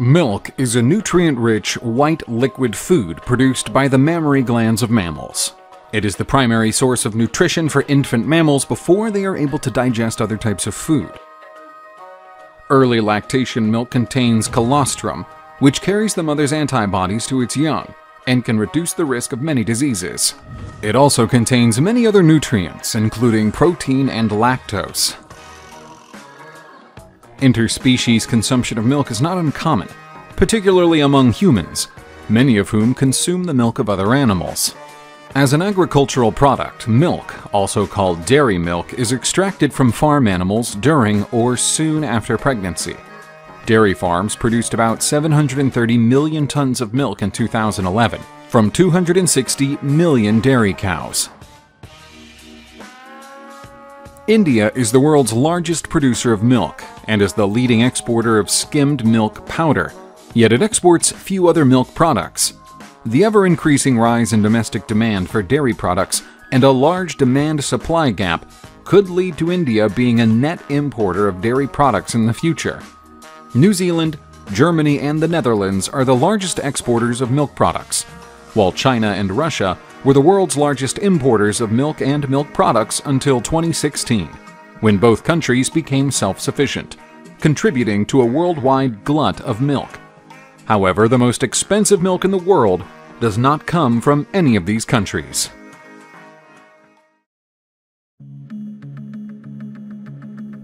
Milk is a nutrient-rich, white liquid food produced by the mammary glands of mammals. It is the primary source of nutrition for infant mammals before they are able to digest other types of food. Early lactation milk contains colostrum, which carries the mother's antibodies to its young and can reduce the risk of many diseases. It also contains many other nutrients, including protein and lactose. Interspecies consumption of milk is not uncommon, particularly among humans, many of whom consume the milk of other animals. As an agricultural product, milk, also called dairy milk, is extracted from farm animals during or soon after pregnancy. Dairy farms produced about 730 million tons of milk in 2011 from 260 million dairy cows. India is the world's largest producer of milk and is the leading exporter of skimmed milk powder, yet it exports few other milk products. The ever increasing rise in domestic demand for dairy products and a large demand supply gap could lead to India being a net importer of dairy products in the future. New Zealand, Germany, and the Netherlands are the largest exporters of milk products, while China and Russia were the world's largest importers of milk and milk products until 2016, when both countries became self sufficient, contributing to a worldwide glut of milk. However, the most expensive milk in the world does not come from any of these countries.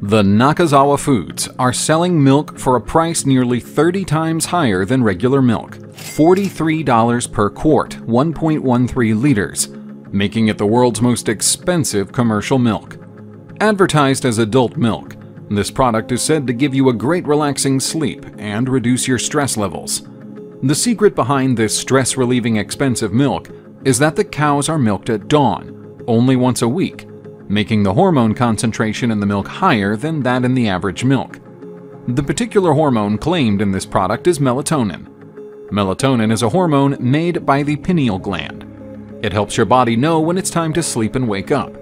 The Nakazawa Foods are selling milk for a price nearly 30 times higher than regular milk $43 per quart, 1.13 liters, making it the world's most expensive commercial milk. Advertised as adult milk, this product is said to give you a great relaxing sleep and reduce your stress levels. The secret behind this stress relieving expensive milk is that the cows are milked at dawn, only once a week, making the hormone concentration in the milk higher than that in the average milk. The particular hormone claimed in this product is melatonin. Melatonin is a hormone made by the pineal gland. It helps your body know when it's time to sleep and wake up.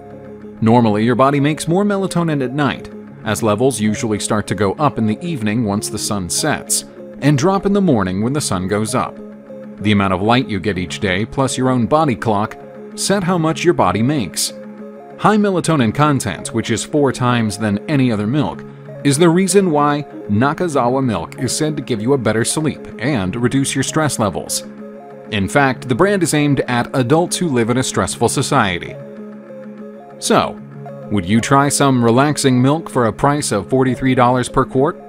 Normally, your body makes more melatonin at night, as levels usually start to go up in the evening once the sun sets, and drop in the morning when the sun goes up. The amount of light you get each day, plus your own body clock, set how much your body makes. High melatonin content, which is four times than any other milk, is the reason why Nakazawa milk is said to give you a better sleep and reduce your stress levels. In fact, the brand is aimed at adults who live in a stressful society. So, would you try some relaxing milk for a price of $43 per quart?